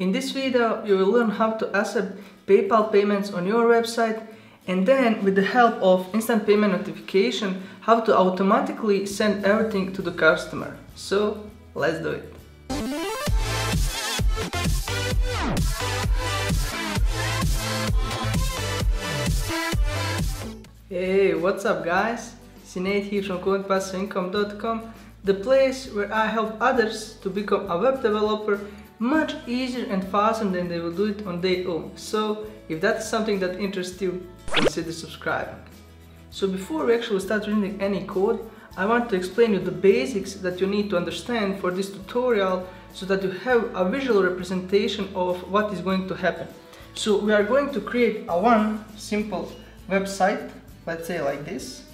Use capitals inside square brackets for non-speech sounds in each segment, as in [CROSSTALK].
In this video you will learn how to accept PayPal payments on your website and then with the help of instant payment notification how to automatically send everything to the customer. So let's do it. Hey, what's up guys? Senaid here from CodingPassiveIncome.com, the place where I help others to become a web developer much easier and faster than they will do it on their own. So if that's something that interests you, consider subscribing. So before we actually start reading any code, I want to explain you the basics that you need to understand for this tutorial so that you have a visual representation of what is going to happen. So we are going to create a one simple website let's say like this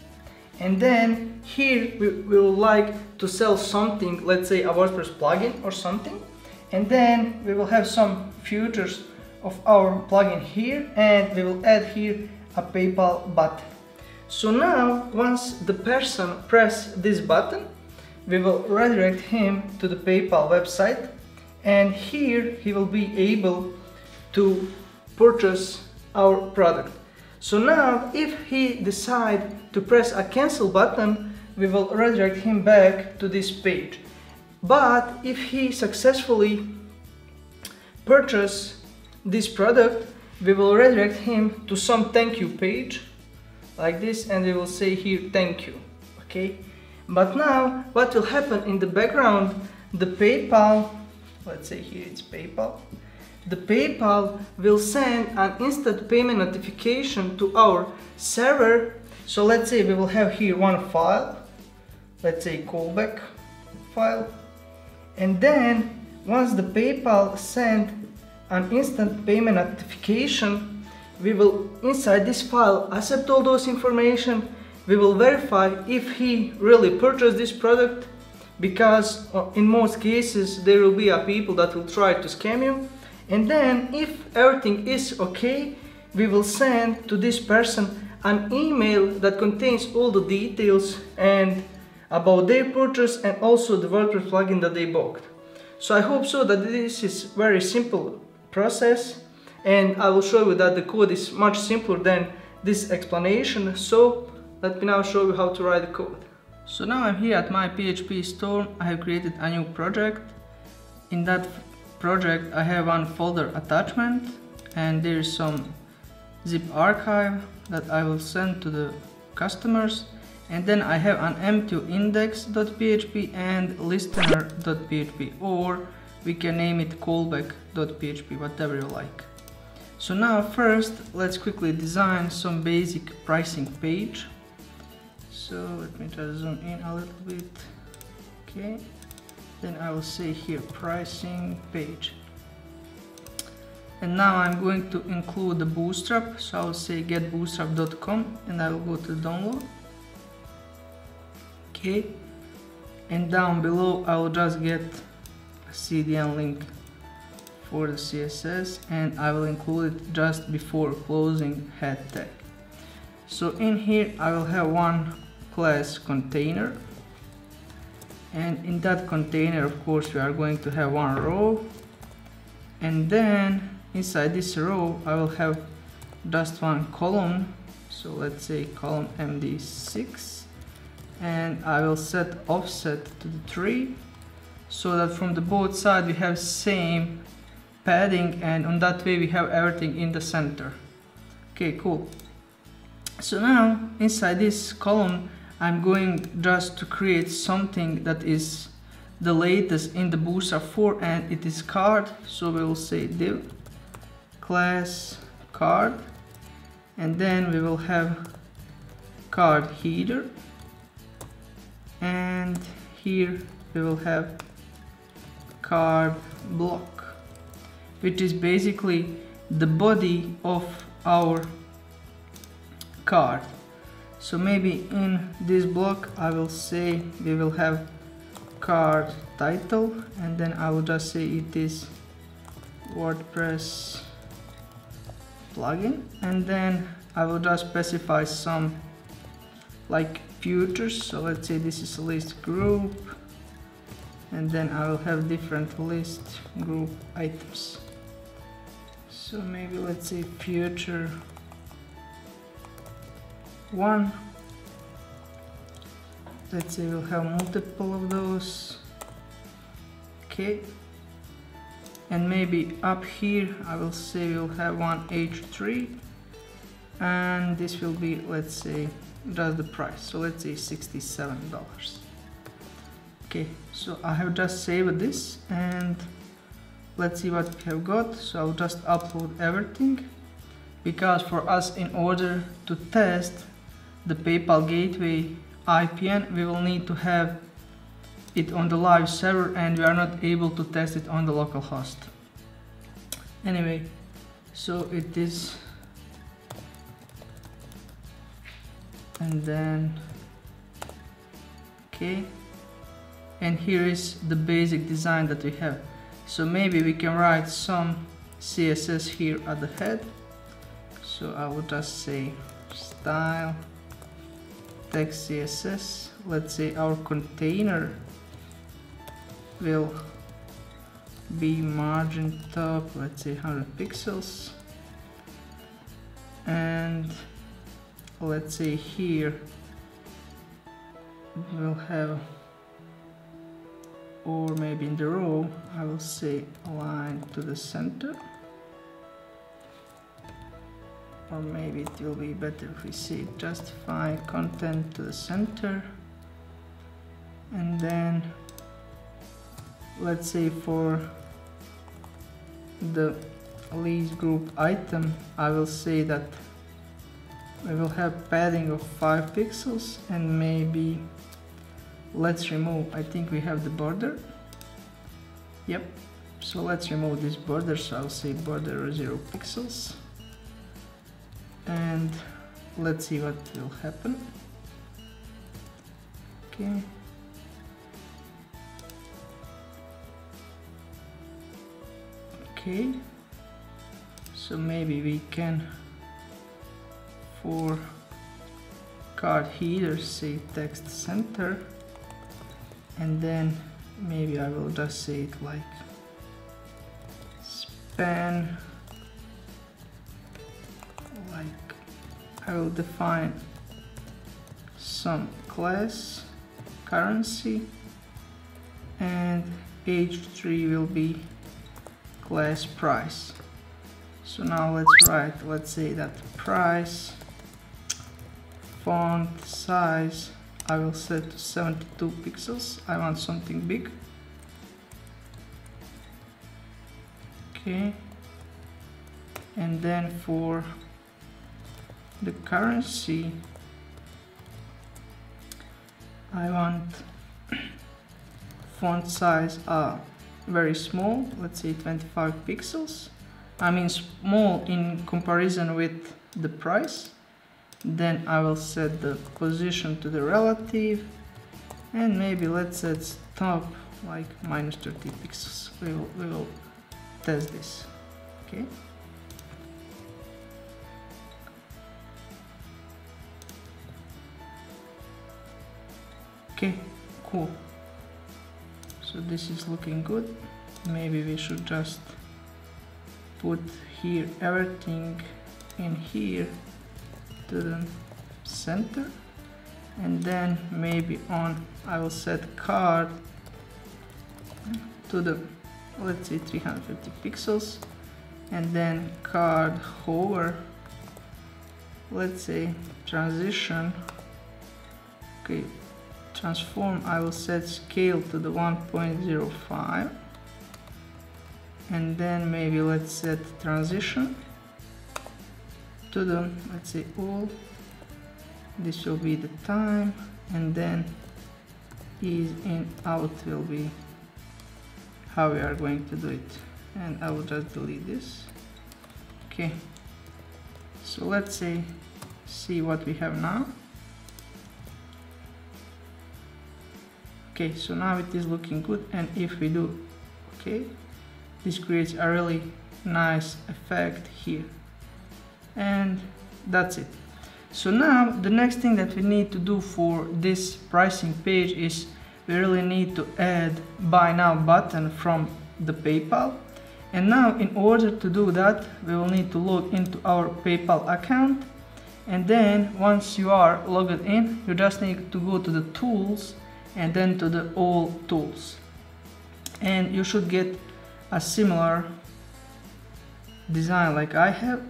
and then here we will like to sell something let's say a WordPress plugin or something and then we will have some features of our plugin here and we will add here a PayPal button so now once the person press this button we will redirect him to the PayPal website and here he will be able to purchase our product so now if he decide to press a cancel button, we will redirect him back to this page. But if he successfully purchase this product, we will redirect him to some thank you page like this and we will say here thank you okay but now what will happen in the background the PayPal let's say here it's PayPal the PayPal will send an instant payment notification to our server. So let's say we will have here one file, let's say callback file. And then once the PayPal send an instant payment notification, we will inside this file accept all those information. We will verify if he really purchased this product because uh, in most cases there will be a people that will try to scam you and then if everything is okay we will send to this person an email that contains all the details and about their purchase and also the WordPress plugin that they bought. So I hope so that this is very simple process and I will show you that the code is much simpler than this explanation. So let me now show you how to write the code. So now I'm here at my PhpStorm. I have created a new project. In that project I have one folder attachment and there is some zip archive that I will send to the customers and then I have an empty index.php and listener.php or we can name it callback.php whatever you like. So now first let's quickly design some basic pricing page. So let me just zoom in a little bit. Okay. Then I will say here pricing page. And now I'm going to include the bootstrap. So I'll say getbootstrap.com and I will go to download okay and down below I will just get a CDN link for the CSS and I will include it just before closing head tag. So in here I will have one class container. And in that container of course we are going to have one row. And then inside this row I will have just one column. So let's say column MD6 and I will set offset to the 3 so that from the both side we have same padding and on that way we have everything in the center. Okay cool. So now inside this column I'm going just to create something that is the latest in the Bootstrap 4 and it is card. So we will say div class card. And then we will have card header and here we will have card block which is basically the body of our card. So maybe in this block I will say we will have card title and then I will just say it is WordPress plugin. And then I will just specify some like futures so let's say this is a list group and then I will have different list group items. So maybe let's say future one. Let's say we'll have multiple of those. Okay. And maybe up here I will say we'll have one H3 and this will be let's say just the price. So let's say $67 okay so I have just saved this and let's see what we have got. So I'll just upload everything because for us in order to test the PayPal gateway IPN we will need to have it on the live server and we are not able to test it on the local host. Anyway so it is and then okay. And here is the basic design that we have. So maybe we can write some CSS here at the head. So I will just say style text CSS let's say our container will be margin top let's say 100 pixels. And let's say here we'll have or maybe in the row I will say align to the center. Or maybe it will be better if we say justify content to the center. And then let's say for the list group item I will say that we will have padding of 5 pixels and maybe let's remove I think we have the border. Yep so let's remove this border so I'll say border 0 pixels. And let's see what will happen. Okay. Okay. So maybe we can for card header say text center. And then maybe I will just say it like span. Like I will define some class currency and h3 will be class price. So now let's write let's say that price font size I will set to 72 pixels I want something big okay and then for the currency I want font size uh, very small, let's say 25 pixels. I mean small in comparison with the price. Then I will set the position to the relative and maybe let's set stop like minus 30 pixels. We will, we will test this, okay? Okay, cool so this is looking good maybe we should just put here everything in here to the center. And then maybe on I will set card to the let's say 350 pixels. And then card hover let's say transition. Okay transform I will set scale to the 1.05 and then maybe let's set transition to the let's say all. This will be the time and then ease in out will be how we are going to do it. And I will just delete this. Okay. So let's say see what we have now. Okay so now it is looking good and if we do okay this creates a really nice effect here and that's it. So now the next thing that we need to do for this pricing page is we really need to add buy now button from the PayPal. And now in order to do that we will need to log into our PayPal account. And then once you are logged in you just need to go to the tools and then to the all tools. And you should get a similar design like I have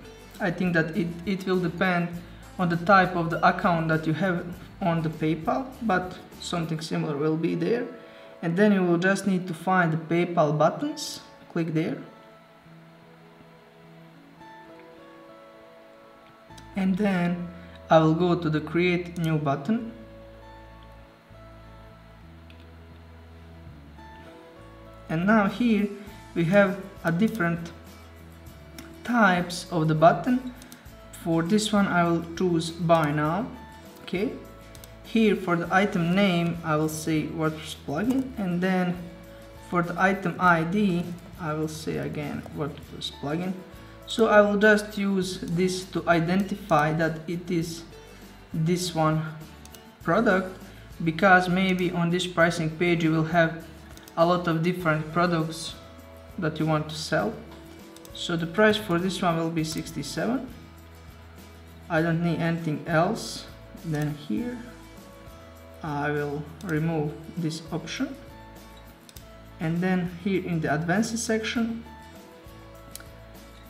I think that it, it will depend on the type of the account that you have on the PayPal but something similar will be there. And then you will just need to find the PayPal buttons. Click there. And then I will go to the create new button. And now here we have a different types of the button. For this one I will choose buy now. Okay. Here for the item name I will say WordPress plugin. And then for the item ID I will say again WordPress plugin. So I will just use this to identify that it is this one product because maybe on this pricing page you will have a lot of different products that you want to sell so the price for this one will be 67 I don't need anything else then here. I will remove this option. And then here in the advanced section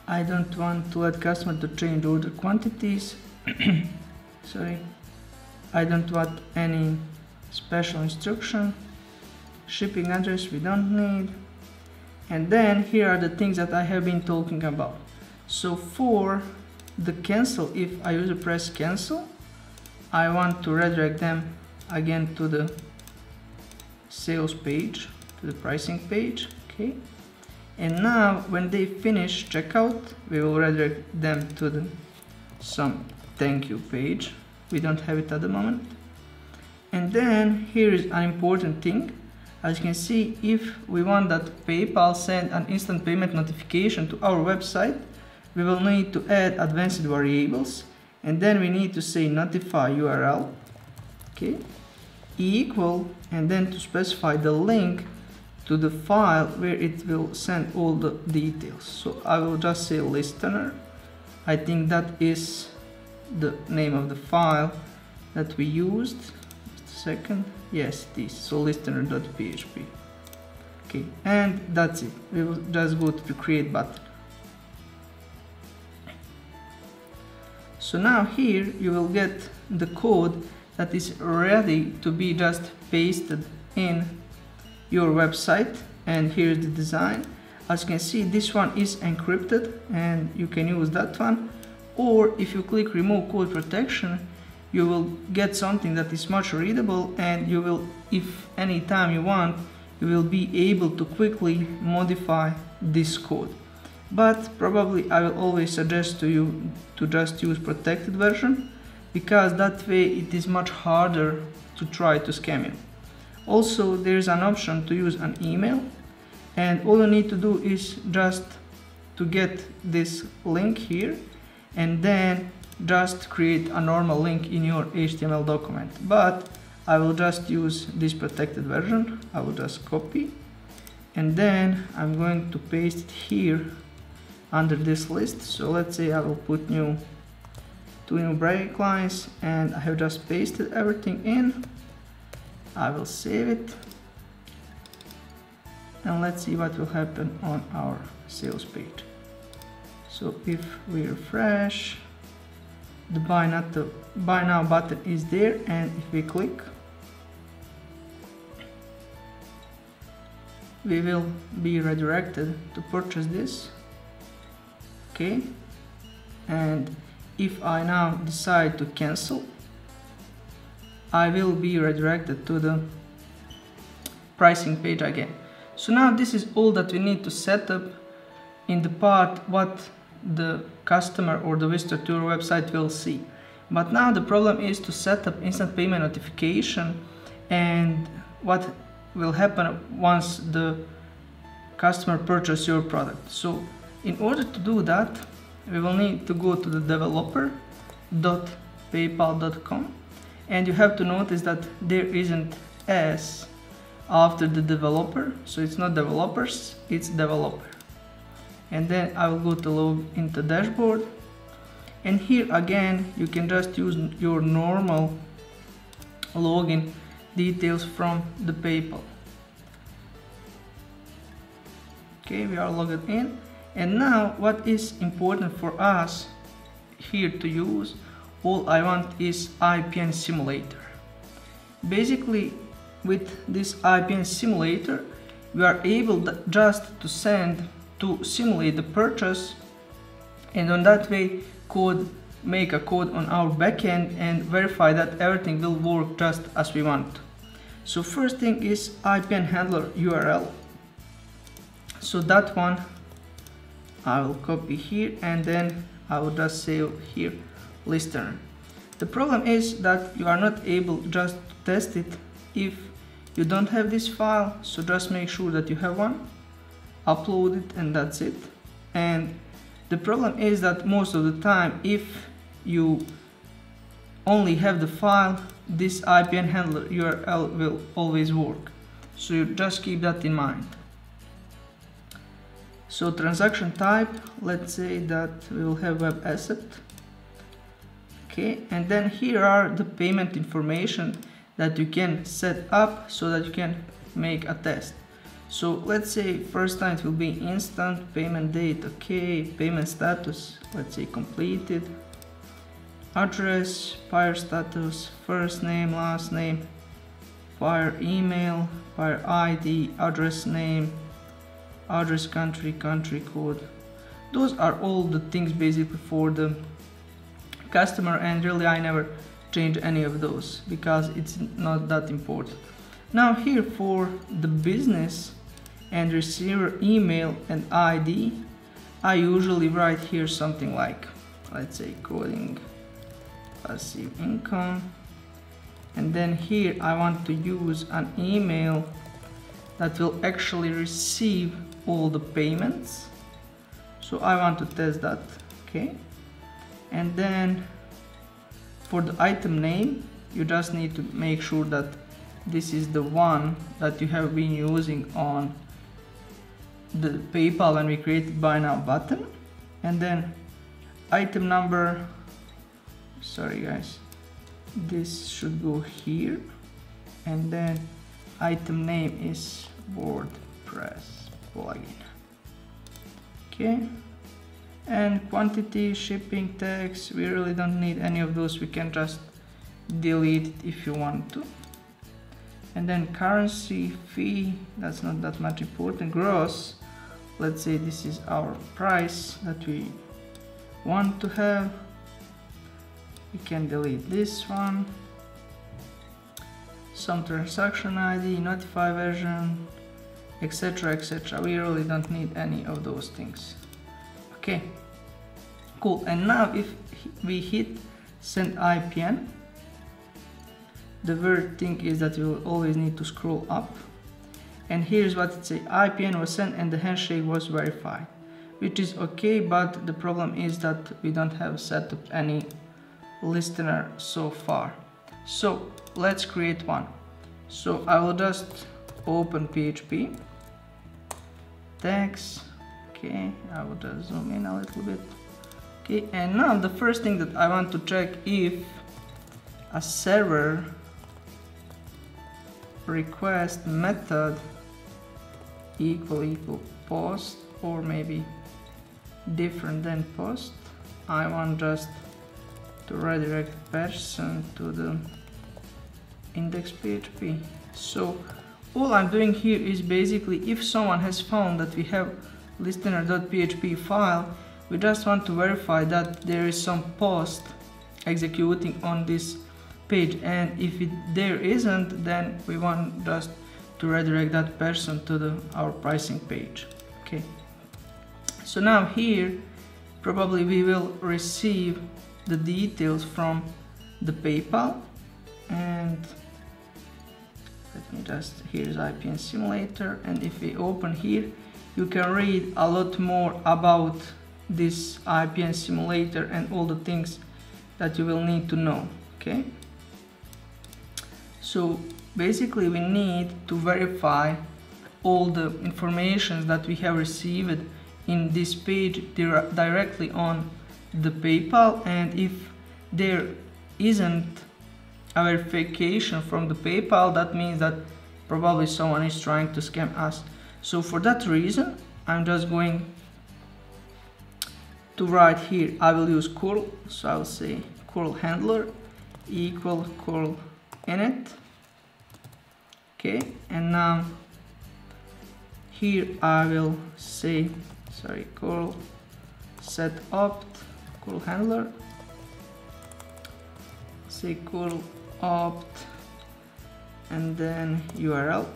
I don't want to let customer to change order quantities. [COUGHS] Sorry. I don't want any special instruction. Shipping address we don't need and then here are the things that I have been talking about. So for the cancel if I use a press cancel I want to redirect them again to the sales page to the pricing page okay? And now when they finish checkout we will redirect them to the some thank you page. We don't have it at the moment. And then here is an important thing as you can see if we want that PayPal send an instant payment notification to our website we will need to add advanced variables and then we need to say notify URL okay equal and then to specify the link to the file where it will send all the details. So I will just say listener. I think that is the name of the file that we used. Just a second yes this so listener.php okay and that's it. We will just go to the create button. So now here you will get the code that is ready to be just pasted in your website. And here's the design. As you can see this one is encrypted and you can use that one. Or if you click remove code protection you will get something that is much readable and you will if anytime you want you will be able to quickly modify this code. But probably I will always suggest to you to just use protected version because that way it is much harder to try to scam you. Also there is an option to use an email and all you need to do is just to get this link here and then just create a normal link in your HTML document but I will just use this protected version. I will just copy and then I'm going to paste it here under this list. So let's say I will put new two new break lines and I have just pasted everything in. I will save it and let's see what will happen on our sales page. So if we refresh the buy not buy now button is there and if we click we will be redirected to purchase this okay and if I now decide to cancel I will be redirected to the pricing page again. So now this is all that we need to set up in the part what the customer or the visitor to your website will see. But now the problem is to set up instant payment notification and what will happen once the customer purchase your product. So in order to do that, we will need to go to the developer.paypal.com and you have to notice that there isn't s after the developer so it's not developers it's developer and then I will go to log into dashboard. And here again you can just use your normal login details from the PayPal. Okay we are logged in. And now what is important for us here to use all I want is IPN simulator. Basically with this IPN simulator we are able just to send to simulate the purchase and on that way code make a code on our backend and verify that everything will work just as we want. So first thing is IPN handler URL. So that one I will copy here and then I will just save here listener. The problem is that you are not able just to test it if you don't have this file so just make sure that you have one upload it and that's it. And the problem is that most of the time if you only have the file this IPN handler URL will always work. So you just keep that in mind. So transaction type let's say that we will have web asset. Okay and then here are the payment information that you can set up so that you can make a test so let's say first time it will be instant payment date okay payment status let's say completed. Address buyer status first name last name buyer email buyer id address name address country country code. Those are all the things basically for the customer and really I never change any of those because it's not that important. Now here for the business and receiver email and ID I usually write here something like let's say coding passive income. And then here I want to use an email that will actually receive all the payments. So I want to test that okay? And then for the item name you just need to make sure that this is the one that you have been using on the PayPal and we create buy now button. And then item number sorry guys this should go here. And then item name is WordPress plugin. Okay. And quantity shipping tags we really don't need any of those. We can just delete it if you want to and then currency fee that's not that much important. Gross let's say this is our price that we want to have. We can delete this one. Some transaction ID notify version etc etc we really don't need any of those things. Okay cool. And now if we hit send IPN the weird thing is that you always need to scroll up. And here's what it says. IPN was sent and the handshake was verified which is okay but the problem is that we don't have set up any listener so far. So let's create one. So I will just open PHP tags okay I will just zoom in a little bit. Okay and now the first thing that I want to check if a server request method equal equal post or maybe different than post. I want just to redirect person to the index PHP so all I'm doing here is basically if someone has found that we have listener.php file we just want to verify that there is some post executing on this page and if it there isn't then we want just to redirect that person to the our pricing page okay? So now here probably we will receive the details from the PayPal and let me just here's IPN simulator and if we open here you can read a lot more about this IPN simulator and all the things that you will need to know okay so basically we need to verify all the information that we have received in this page dire directly on the PayPal and if there isn't a verification from the PayPal that means that probably someone is trying to scam us. So for that reason I'm just going to write here I will use curl so I'll say curl handler equal curl init okay and now here I will say sorry curl set opt curl handler. Say curl opt and then URL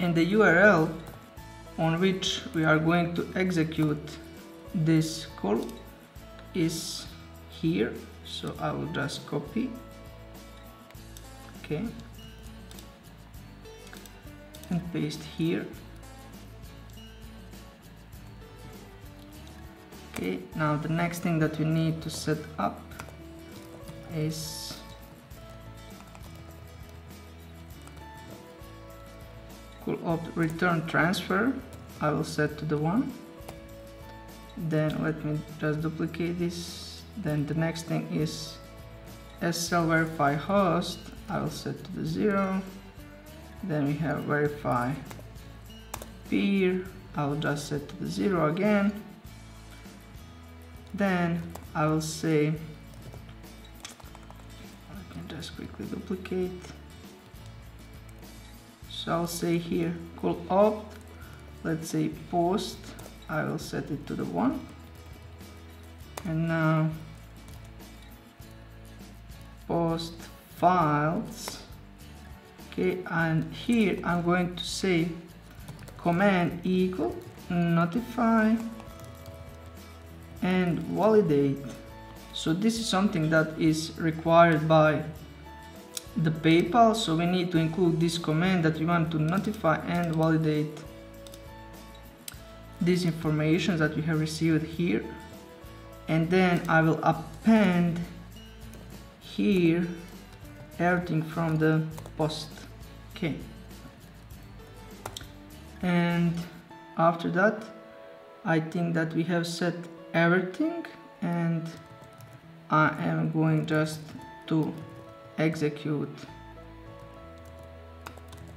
and the URL on which we are going to execute this call is here. So I will just copy okay. And paste here. Okay now the next thing that we need to set up is curl opt return transfer. I will set to the one. Then let me just duplicate this. Then the next thing is SSL verify host I will set to the zero. Then we have verify peer. I will just set to the zero again. Then I will say I can just quickly duplicate. So I'll say here curl opt. Let's say post. I will set it to the one. And now post files. Okay and here I'm going to say command equal notify and validate. So this is something that is required by the PayPal so we need to include this command that we want to notify and validate this information that we have received here. And then I will append here everything from the post. Okay. And after that I think that we have set everything and I am going just to execute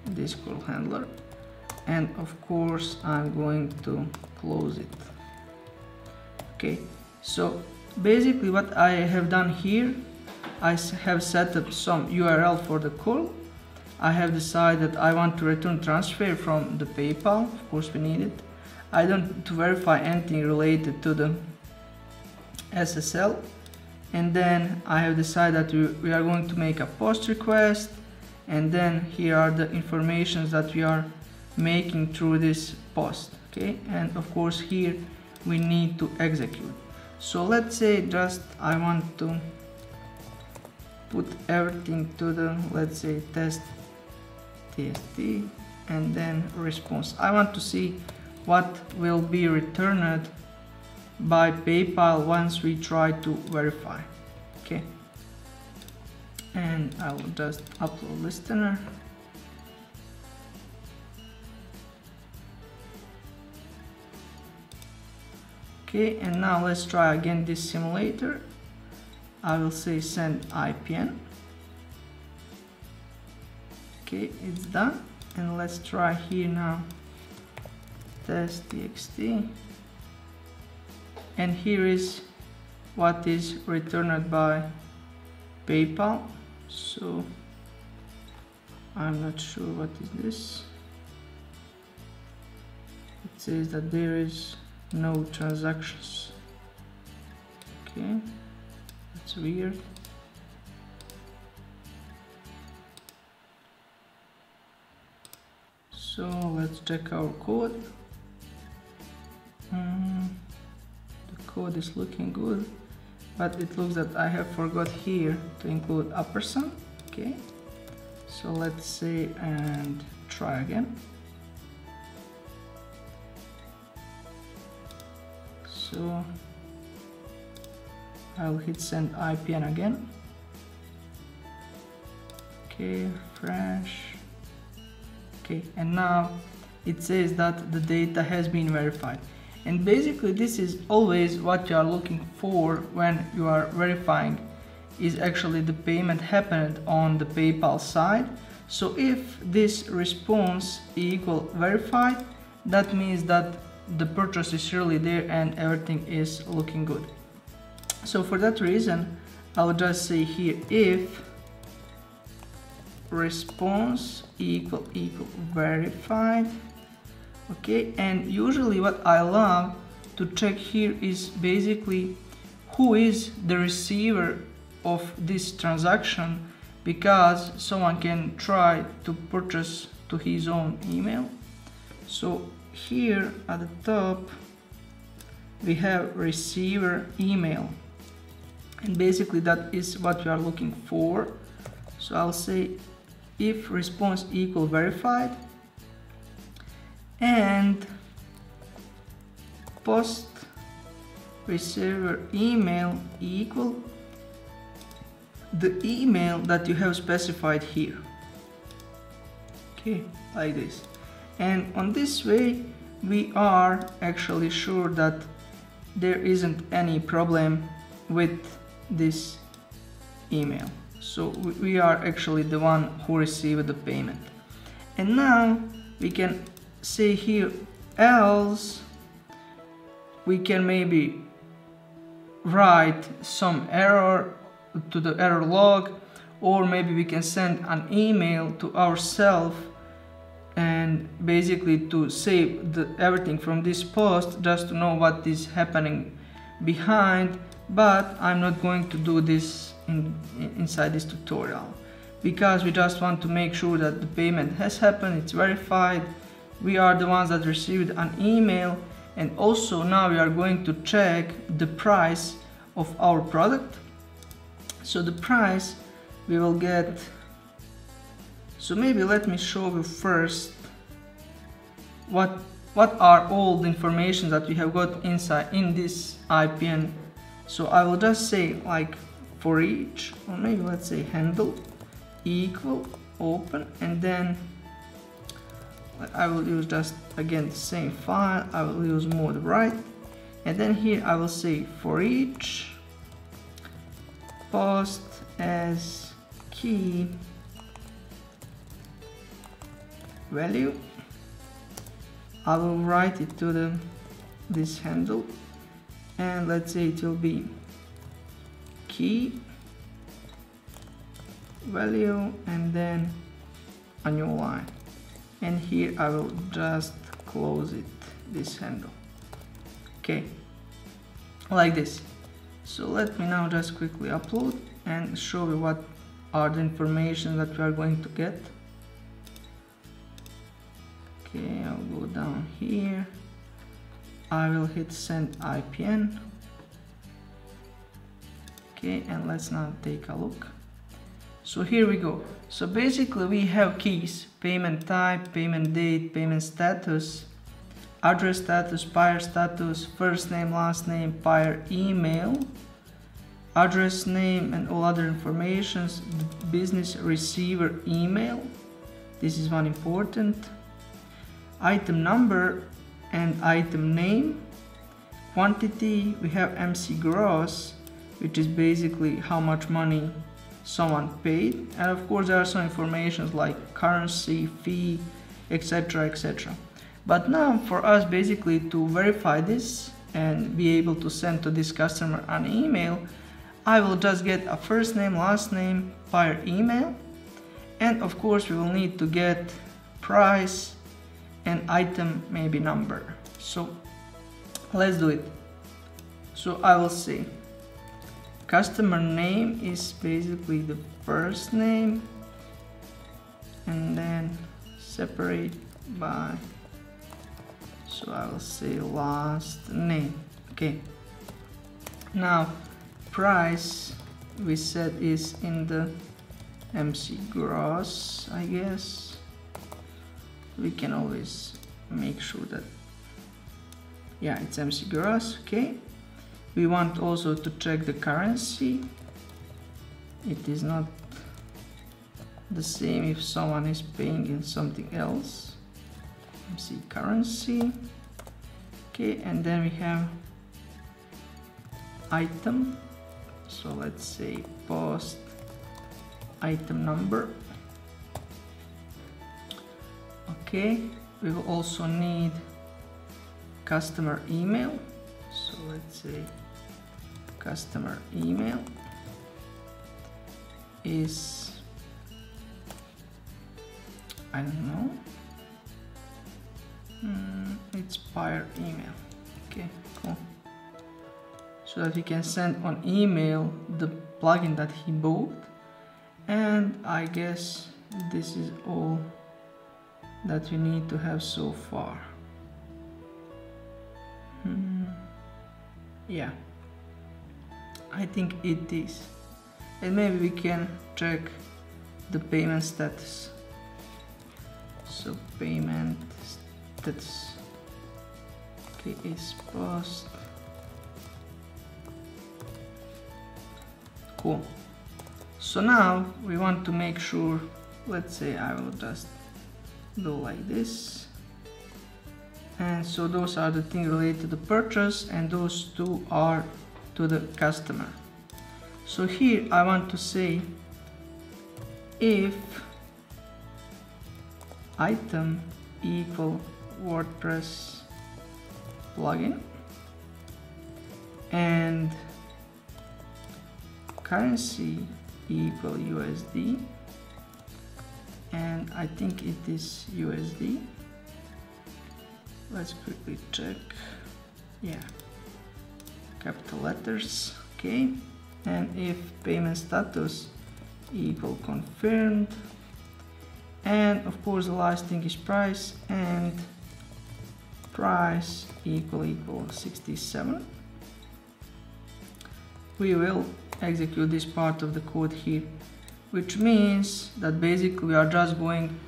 this curl handler. And of course I'm going to close it. Okay. So basically what I have done here I have set up some URL for the call. I have decided I want to return transfer from the PayPal of course we need it. I don't to verify anything related to the SSL and then I have decided that we are going to make a post request. And then here are the informations that we are making through this post okay? And of course here we need to execute. So let's say just I want to put everything to the let's say test tst and then response. I want to see what will be returned by PayPal once we try to verify. Okay. And I will just upload listener. Okay and now let's try again this simulator I will say send IPN okay it's done. And let's try here now. Test txt and here is what is returned by PayPal. So I'm not sure what is this. It says that there is no transactions. Okay that's weird. So let's check our code. Mm, the code is looking good but it looks that I have forgot here to include ampersand okay. So let's say and try again. So I'll hit send IPN again. Okay fresh okay and now it says that the data has been verified. And basically this is always what you are looking for when you are verifying is actually the payment happened on the PayPal side. So if this response equal verified that means that the purchase is really there and everything is looking good so for that reason I'll just say here if response equal equal verified okay? And usually what I love to check here is basically who is the receiver of this transaction because someone can try to purchase to his own email. So here at the top we have receiver email and basically that is what we are looking for. So I'll say if response equal verified and post receiver email equal the email that you have specified here. Okay like this. And on this way we are actually sure that there isn't any problem with this email. So we are actually the one who received the payment. And now we can say here else we can maybe write some error to the error log or maybe we can send an email to ourselves and basically to save the, everything from this post just to know what is happening behind but I'm not going to do this in, inside this tutorial. Because we just want to make sure that the payment has happened it's verified. We are the ones that received an email and also now we are going to check the price of our product. So the price we will get so maybe let me show you first what what are all the information that we have got inside in this IPN so I will just say like for each or maybe let's say handle equal open and then I will use just again the same file. I will use mode right. And then here I will say for each post as key value. I will write it to the this handle and let's say it will be key value and then a new line and here I will just close it this handle. Okay like this. So let me now just quickly upload and show you what are the information that we are going to get. Okay I'll go down here I will hit send IPN okay and let's now take a look. So here we go. So basically we have keys payment type payment date payment status address status buyer status first name last name buyer email address name and all other informations business receiver email. This is one important. Item number and item name. Quantity we have MC gross which is basically how much money someone paid. And of course there are some informations like currency fee etc etc but now for us basically to verify this and be able to send to this customer an email I will just get a first name last name buyer email. And of course we will need to get price and item maybe number. So let's do it. So I will say customer name is basically the first name and then separate by so I will say last name. Okay. Now price we said is in the MC gross I guess we can always make sure that yeah it's MC gross okay. We want also to check the currency. It is not the same if someone is paying in something else. MC currency okay and then we have item. So let's say post item number okay we will also need customer email. So let's say customer email is I don't know. Mm, it's payer email. Okay cool. So that we can send on email the plugin that he bought. And I guess this is all that we need to have so far. Hmm. yeah. I think it is. And maybe we can check the payment status. So payment status. Okay is post. Cool. So now we want to make sure let's say I will just do like this. And so those are the things related to the purchase and those two are to the customer. So here I want to say if item equal WordPress plugin and currency equal USD and I think it is USD let's quickly check. Yeah. Capital letters. Okay. And if payment status equal confirmed. And of course the last thing is price. And price equal equal 67 we will execute this part of the code here which means that basically we are just going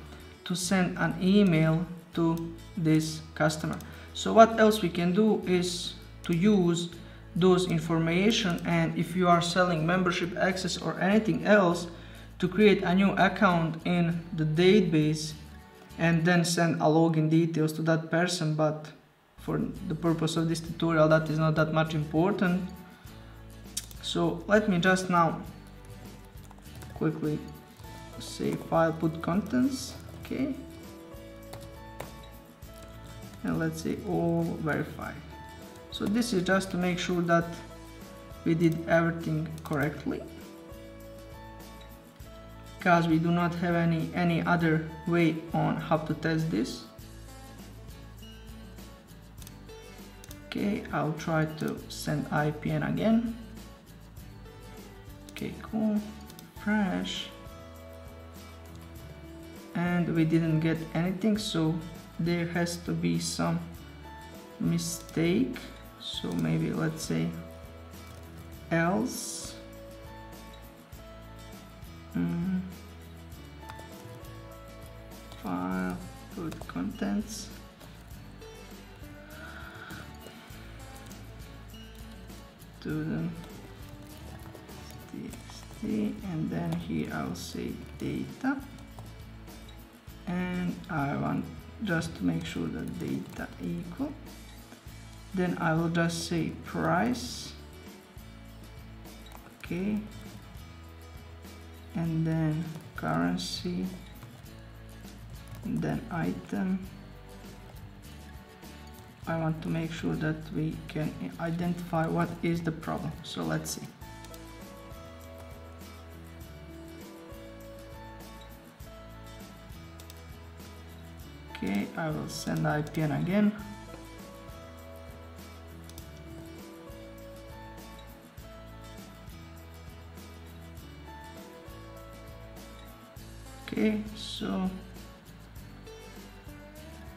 to send an email to this customer. So what else we can do is to use those information and if you are selling membership access or anything else to create a new account in the database and then send a login details to that person. But for the purpose of this tutorial that is not that much important. So let me just now quickly say file put contents okay? And let's say all verify. So this is just to make sure that we did everything correctly. Because we do not have any any other way on how to test this. Okay I'll try to send IPN again. Okay cool fresh and we didn't get anything so there has to be some mistake. So maybe let's say else. Mm. file put contents. Student and then here I'll say data. And I want just to make sure that data equal. Then I will just say price. Okay. And then currency. And then item. I want to make sure that we can identify what is the problem. So let's see okay I will send the IPN again. Okay so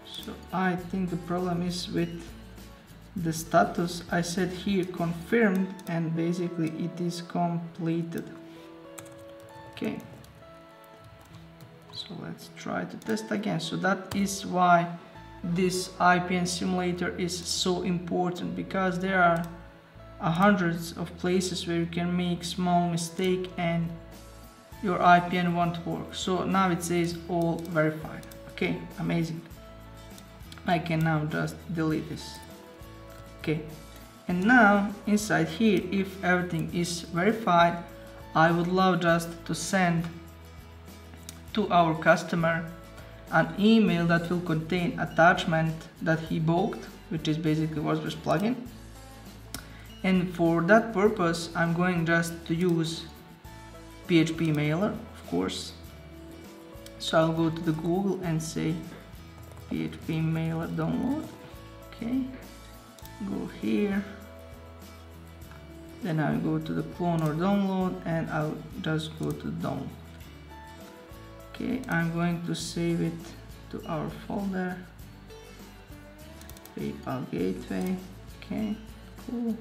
so I think the problem is with the status. I said here confirmed and basically it is completed. Okay so let's try to test again so that is why this IPN simulator is so important because there are hundreds of places where you can make small mistake and your IPN won't work. So now it says all verified. Okay, amazing. I can now just delete this. okay and now inside here if everything is verified I would love just to send to our customer an email that will contain attachment that he bought which is basically WordPress plugin. And for that purpose I'm going just to use PHPMailer of course. So I'll go to the Google and say PHPMailer download. Okay go here. Then I'll go to the clone or download and I'll just go to download okay I'm going to save it to our folder. PayPal gateway. Okay cool.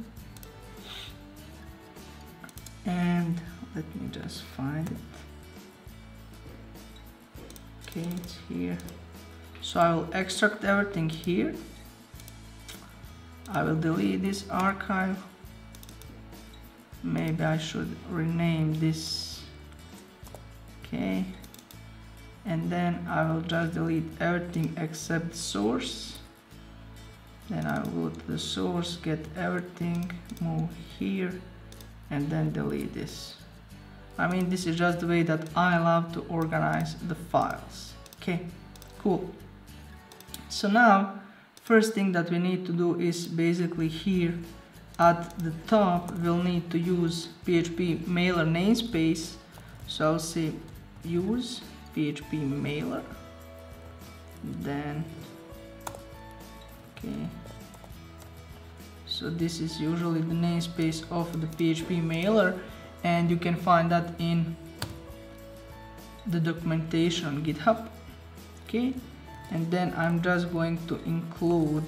And let me just find it. Okay it's here. So I will extract everything here. I will delete this archive. Maybe I should rename this. Okay and then I will just delete everything except source. Then I will go to the source get everything move here and then delete this. I mean this is just the way that I love to organize the files. Okay cool. So now first thing that we need to do is basically here at the top we'll need to use PHPMailer namespace. So I'll say use PHP mailer. Then okay. So this is usually the namespace of the PHPMailer and you can find that in the documentation on github okay? And then I'm just going to include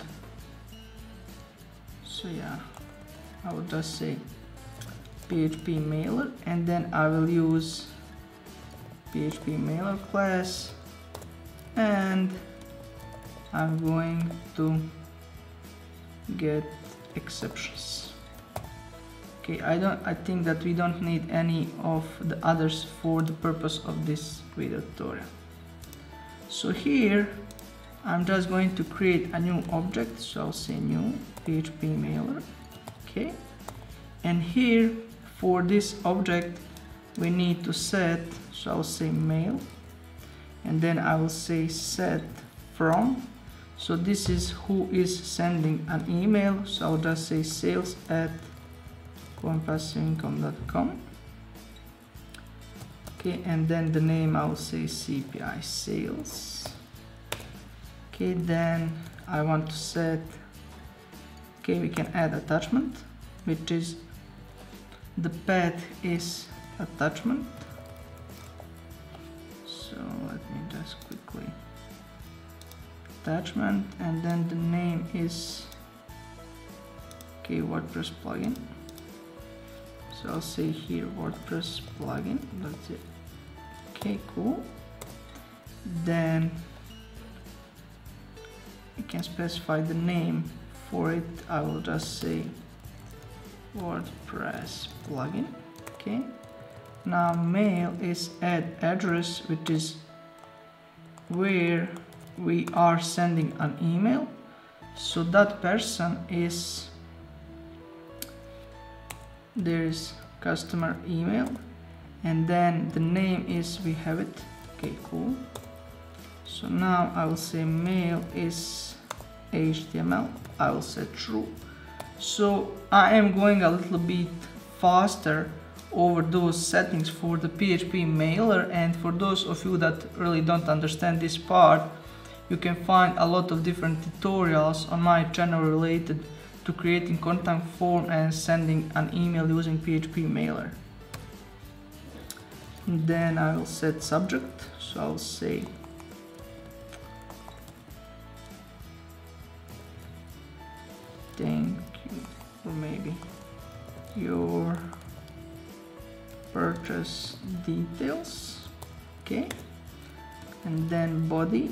so yeah I will just say PHPMailer and then I will use PHPMailer class and I'm going to get exceptions. Okay I don't I think that we don't need any of the others for the purpose of this video tutorial. So here I'm just going to create a new object so I'll say new PHPMailer okay? And here for this object we need to set so I'll say mail and then I will say set from. So this is who is sending an email. So I'll just say sales at codingpassiveincome.com okay and then the name I'll say CPI sales. Okay then I want to set okay we can add attachment which is the path is attachment so let me just quickly attachment and then the name is okay WordPress plugin. So I'll say here WordPress plugin that's it. Okay cool. Then you can specify the name for it. I will just say WordPress plugin okay now mail is add address which is where we are sending an email. So that person is there is customer email and then the name is we have it. Okay cool. So now I will say mail is HTML I will say true. So I am going a little bit faster over those settings for the PHPMailer and for those of you that really don't understand this part you can find a lot of different tutorials on my channel related to creating contact form and sending an email using PHPMailer. And then I will set subject, so I'll say thank you or maybe your purchase details okay? And then body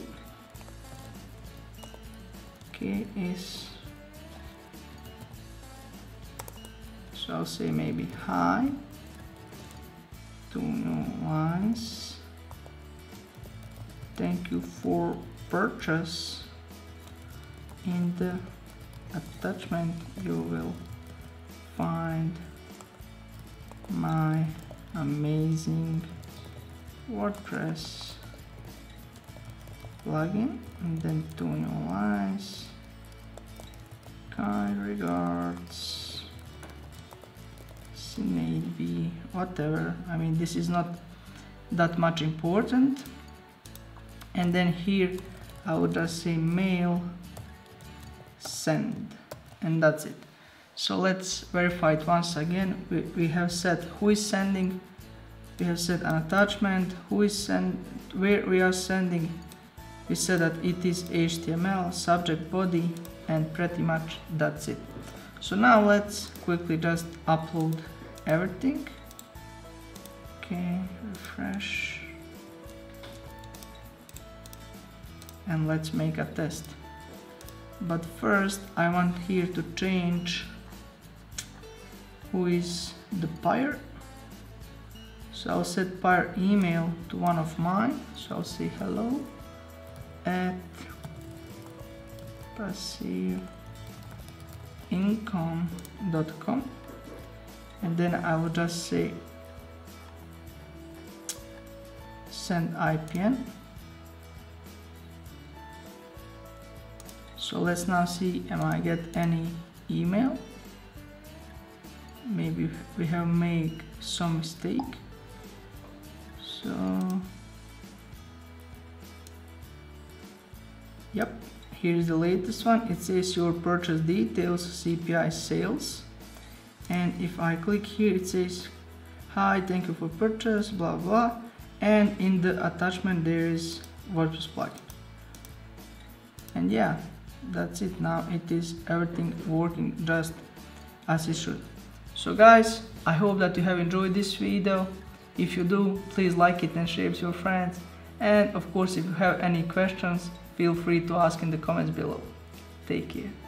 okay is so I'll say maybe hi two new lines thank you for purchase. In the attachment you will find my amazing WordPress plugin. And then two new lines kind regards. B whatever. I mean this is not that much important. And then here I would just say mail send. And that's it so let's verify it once again. We, we have set who is sending we have set an attachment who is send where we are sending. We said that it is HTML subject body and pretty much that's it. So now let's quickly just upload everything. Okay refresh. And let's make a test. But first I want here to change who is the buyer. So I'll set buyer email to one of mine. So I'll say hello at passiveincome.com and then I will just say send IPN so let's now see am I get any email maybe we have made some mistake. So yep here's the latest one. It says your purchase details CPI sales. And if I click here it says hi thank you for purchase blah blah. And in the attachment there is WordPress plugin. And yeah that's it. Now it is everything working just as it should so guys i hope that you have enjoyed this video. If you do please like it and share it with your friends. And of course if you have any questions feel free to ask in the comments below. Take care